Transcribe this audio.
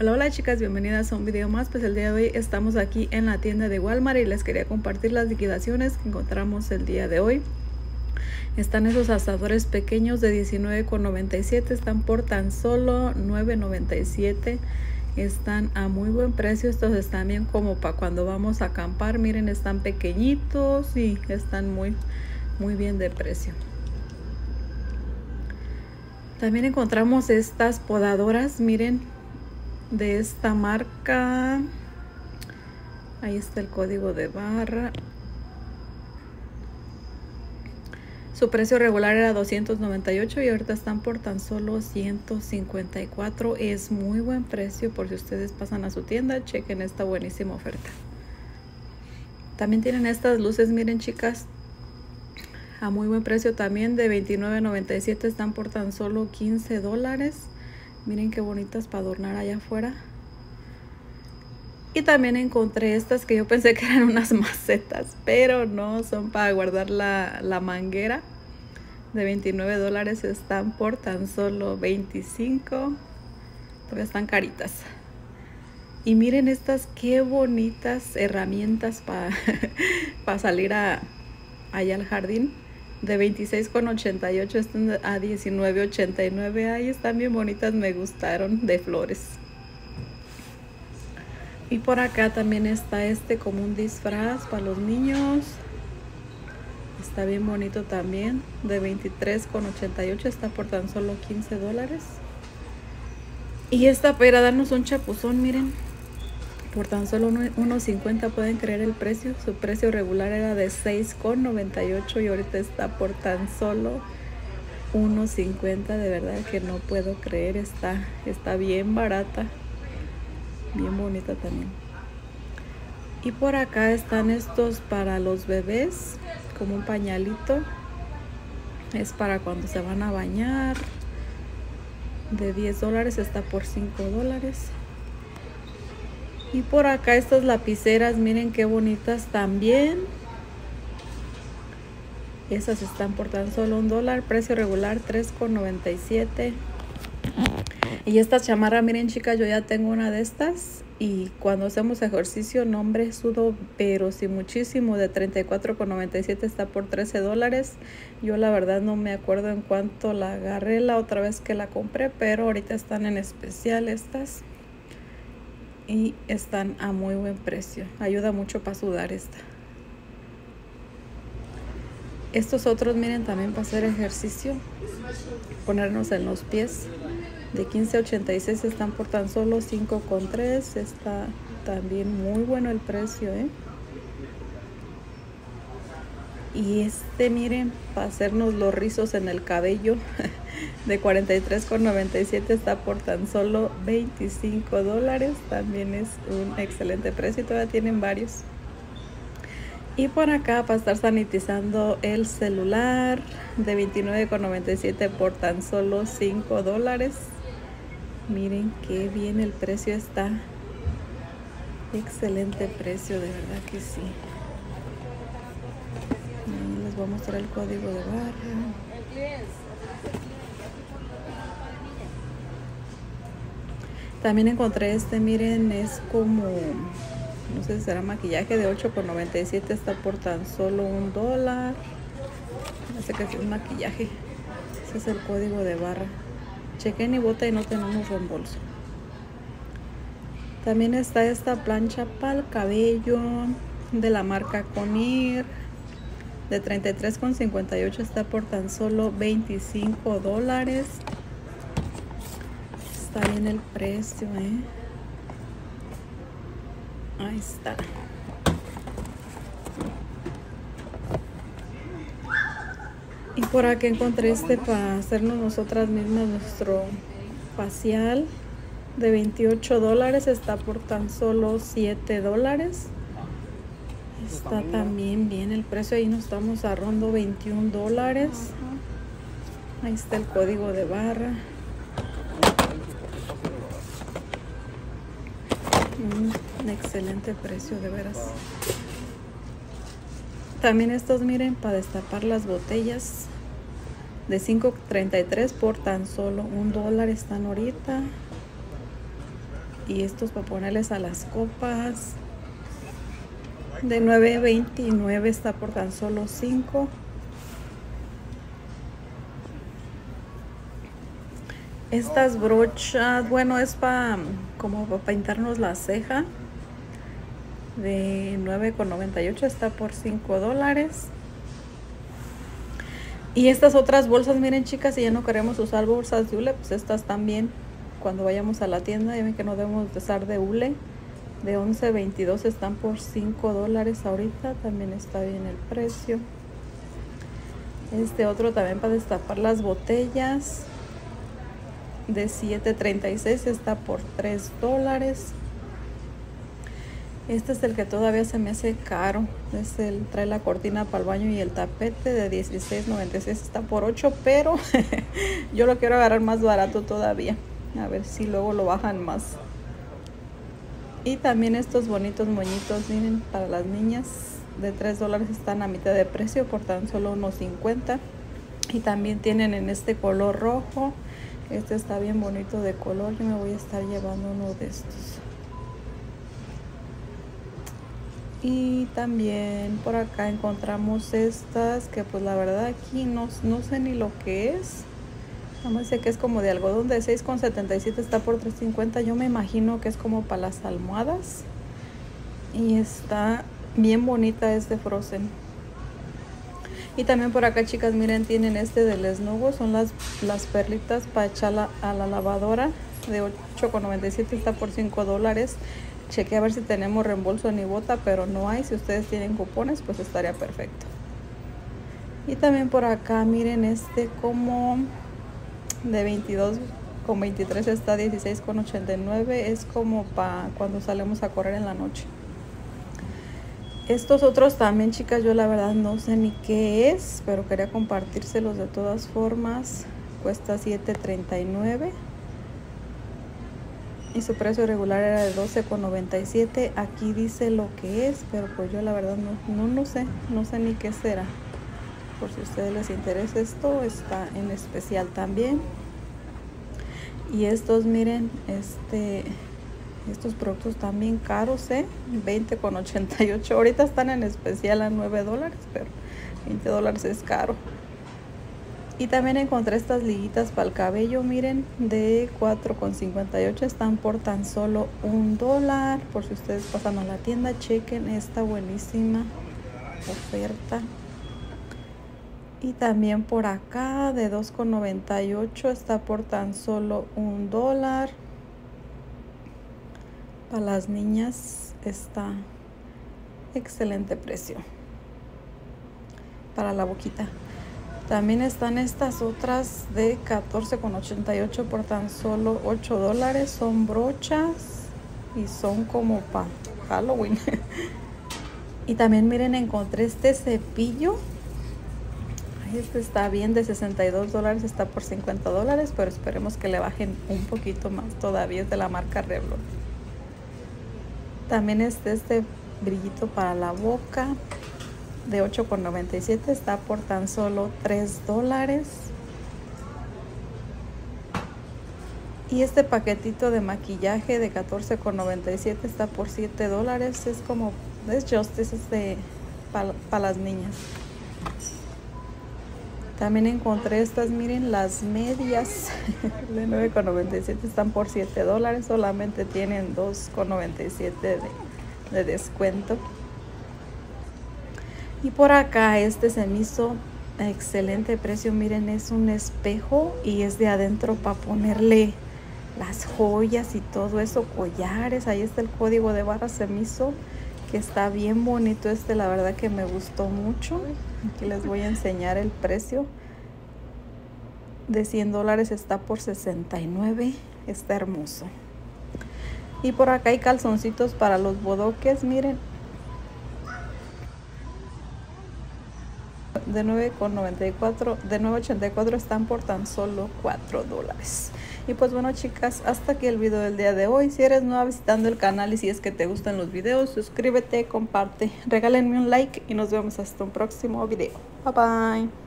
Hola, hola chicas, bienvenidas a un video más. Pues el día de hoy estamos aquí en la tienda de Walmart y les quería compartir las liquidaciones que encontramos el día de hoy. Están esos asadores pequeños de $19.97, están por tan solo $9.97. Están a muy buen precio, estos están bien como para cuando vamos a acampar. Miren, están pequeñitos y están muy, muy bien de precio. También encontramos estas podadoras, miren, de esta marca. Ahí está el código de barra. Su precio regular era 298 y ahorita están por tan solo 154. Es muy buen precio por si ustedes pasan a su tienda. Chequen esta buenísima oferta. También tienen estas luces, miren chicas, a muy buen precio también de 29.97 están por tan solo 15 dólares. Miren qué bonitas para adornar allá afuera. Y también encontré estas que yo pensé que eran unas macetas, pero no, son para guardar la, la manguera. De 29 dólares están por tan solo 25. Todavía están caritas. Y miren estas qué bonitas herramientas para para salir a, allá al jardín de 26,88 están a 19,89. Ahí están bien bonitas, me gustaron, de flores. Y por acá también está este como un disfraz para los niños. Está bien bonito también, de 23,88, está por tan solo 15 dólares. Y esta para darnos un chapuzón, miren, por tan solo 1.50 pueden creer el precio. Su precio regular era de 6,98 y ahorita está por tan solo 1.50. De verdad que no puedo creer. Está, está bien barata. Bien bonita también. Y por acá están estos para los bebés. Como un pañalito. Es para cuando se van a bañar. De 10 dólares está por 5 dólares. Y por acá estas lapiceras, miren qué bonitas también. Esas están por tan solo un dólar, precio regular 3,97. Y esta chamarra, miren chicas, yo ya tengo una de estas. Y cuando hacemos ejercicio, nombre sudo, pero sí muchísimo, de 34,97 está por 13 dólares. Yo la verdad no me acuerdo en cuánto la agarré la otra vez que la compré, pero ahorita están en especial estas y están a muy buen precio. Ayuda mucho para sudar esta. Estos otros, miren, también para hacer ejercicio, ponernos en los pies. De 15 a 86 están por tan solo 5,3. Está también muy bueno el precio, ¿eh? Y este, miren, para hacernos los rizos en el cabello. de 43,97 está por tan solo 25 dólares. También es un excelente precio y todavía tienen varios. Y por acá para estar sanitizando el celular de 29,97 por tan solo 5 dólares. Miren qué bien el precio está. Excelente precio, de verdad que sí. les voy a mostrar el código de barra. También encontré este, miren, es como, no sé si será maquillaje de 8,97, está por tan solo un dólar. Sé qué es maquillaje. Ese es el código de barra. Chequen y bota y no tenemos reembolso. También está esta plancha para el cabello de la marca Conir de 33,58 está por tan solo 25 dólares está bien el precio, ¿eh? Ahí está. Y por aquí encontré este para hacernos nosotras mismas nuestro facial de 28 dólares. Está por tan solo 7 dólares. Está también bien el precio. Ahí nos estamos ahorrando 21 dólares. Ahí está el código de barra. Un excelente precio de veras. También estos miren para destapar las botellas de 5.33 por tan solo un dólar están ahorita. Y estos para ponerles a las copas de 9.29 está por tan solo 5 estas brochas bueno es para como para pintarnos la ceja de 9.98 está por 5 dólares. Y estas otras bolsas miren chicas si ya no queremos usar bolsas de hule pues estas también cuando vayamos a la tienda ya ven que no debemos de usar de hule de 11.22 están por 5 dólares ahorita también está bien el precio. Este otro también para destapar las botellas de 7.36 está por 3 dólares este es el que todavía se me hace caro es el trae la cortina para el baño y el tapete de 16.96 está por 8 pero yo lo quiero agarrar más barato todavía a ver si luego lo bajan más y también estos bonitos moñitos, miren, para las niñas de 3 dólares están a mitad de precio por tan solo unos 50. Y también tienen en este color rojo. Este está bien bonito de color. Yo me voy a estar llevando uno de estos. Y también por acá encontramos estas que pues la verdad aquí no, sé ni lo que es. Vamos dice que es como de algodón de 6,77 está por 3.50. Yo me imagino que es como para las almohadas. Y está bien bonita este Frozen. Y también por acá, chicas, miren, tienen este del esnugo. Son las, las perlitas para echarla a la lavadora. De 8,97 está por 5 dólares. Chequé a ver si tenemos reembolso ni bota, pero no hay. Si ustedes tienen cupones, pues estaría perfecto. Y también por acá, miren este como de 22 con 23 está 16 con 89 es como para cuando salemos a correr en la noche estos otros también chicas yo la verdad no sé ni qué es pero quería compartírselos de todas formas. Cuesta 7.39 y su precio regular era de 12,97 aquí dice lo que es pero pues yo la verdad no, no, no sé no sé ni qué será. Por si a ustedes les interesa esto está en especial también. Y estos miren este estos productos también caros ¿eh? 20 con 88 ahorita están en especial a 9 dólares pero 20 dólares es caro. Y también encontré estas liguitas para el cabello miren de 4 con 58 están por tan solo un dólar. Por si ustedes pasan a la tienda chequen esta buenísima oferta. Y también por acá de 2,98 está por tan solo un dólar para las niñas está excelente precio para la boquita también están estas otras de 14,88 por tan solo 8 dólares son brochas y son como para Halloween y también miren encontré este cepillo este está bien de 62 dólares, está por 50 dólares, pero esperemos que le bajen un poquito más todavía. Es de la marca Revlon. También este, este brillito para la boca de 8,97 está por tan solo 3 dólares. Y este paquetito de maquillaje de 14,97 está por 7 dólares. Es como, es Justice, es para las niñas. También encontré estas, miren, las medias de 9,97 están por 7 dólares. Solamente tienen 2,97 de, de descuento. Y por acá este se excelente precio. Miren, es un espejo y es de adentro para ponerle las joyas y todo eso, collares. Ahí está el código de barra. Se que está bien bonito este. La verdad que me gustó mucho. Aquí les voy a enseñar el precio. De 100 dólares está por 69. Está hermoso. Y por acá hay calzoncitos para los bodoques. Miren. De 9,94. De 9,84 están por tan solo 4 dólares. Y pues bueno chicas, hasta aquí el video del día de hoy. Si eres nueva visitando el canal y si es que te gustan los videos, suscríbete, comparte, regálenme un like y nos vemos hasta un próximo video. Bye bye.